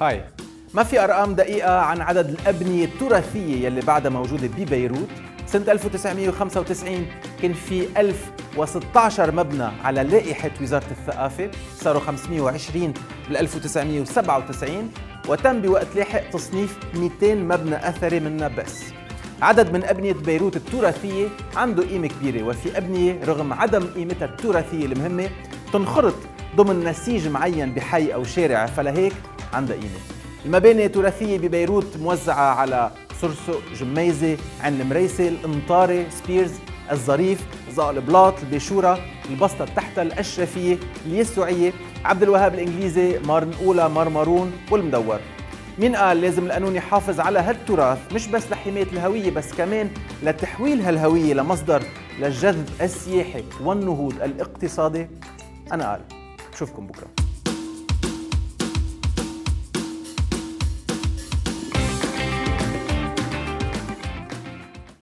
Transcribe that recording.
هاي. ما في أرقام دقيقة عن عدد الأبنية التراثية يلي بعدها موجودة ببيروت؟ سنة 1995 كان في 1016 مبنى على لائحة وزارة الثقافة. صاروا 520 بال 1997 وتم بوقت لاحق تصنيف 200 مبنى أثري منها بس. عدد من أبنية بيروت التراثية عنده قيمة كبيرة وفي أبنية رغم عدم قيمتها التراثية المهمة تنخرط ضمن نسيج معين بحي أو شارع. فلهيك عندها قيمة المباني التراثية ببيروت موزعة على سرسق، جميزة، عين المريسي، القنطاري، سبيرز، الظريف، زقاق البلاط، الباشورة، البسطة التحتا الأشرفية، اليسوعية، عبد الوهاب الإنجليزي، مار نقولا، مار مارون والمدور. مين قال لازم القانون يحافظ على هالتراث مش بس لحماية الهوية بس كمان لتحويل هالهوية لمصدر للجذب السياحي والنهوض الاقتصادي. أنا قال. بشوفكم بكرة.